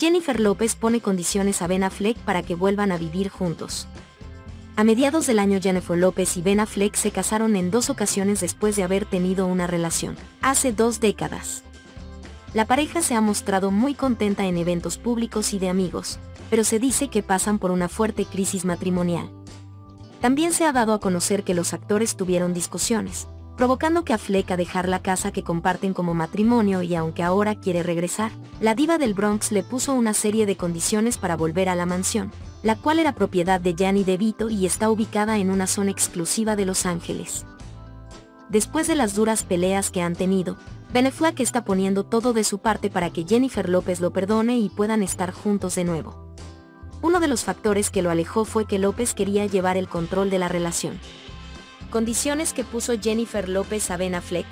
Jennifer López pone condiciones a Ben Affleck para que vuelvan a vivir juntos. A mediados del año Jennifer López y Ben Affleck se casaron en dos ocasiones después de haber tenido una relación, hace dos décadas. La pareja se ha mostrado muy contenta en eventos públicos y de amigos, pero se dice que pasan por una fuerte crisis matrimonial. También se ha dado a conocer que los actores tuvieron discusiones, provocando que Affleck a dejar la casa que comparten como matrimonio y aunque ahora quiere regresar, la diva del Bronx le puso una serie de condiciones para volver a la mansión, la cual era propiedad de Gianni DeVito y está ubicada en una zona exclusiva de Los Ángeles. Después de las duras peleas que han tenido, Ben Affleck está poniendo todo de su parte para que Jennifer López lo perdone y puedan estar juntos de nuevo. Uno de los factores que lo alejó fue que López quería llevar el control de la relación. Condiciones que puso Jennifer López a Ben Affleck.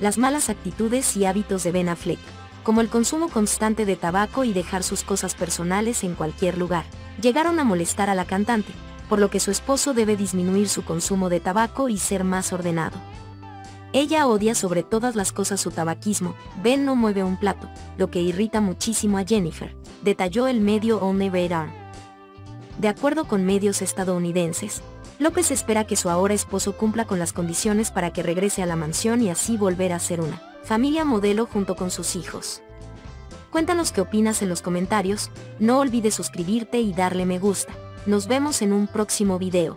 Las malas actitudes y hábitos de Ben Affleck, como el consumo constante de tabaco y dejar sus cosas personales en cualquier lugar, llegaron a molestar a la cantante, por lo que su esposo debe disminuir su consumo de tabaco y ser más ordenado. Ella odia sobre todas las cosas su tabaquismo, Ben no mueve un plato, lo que irrita muchísimo a Jennifer, detalló el medio One Radar. De acuerdo con medios estadounidenses, López espera que su ahora esposo cumpla con las condiciones para que regrese a la mansión y así volver a ser una familia modelo junto con sus hijos. Cuéntanos qué opinas en los comentarios, no olvides suscribirte y darle me gusta. Nos vemos en un próximo video.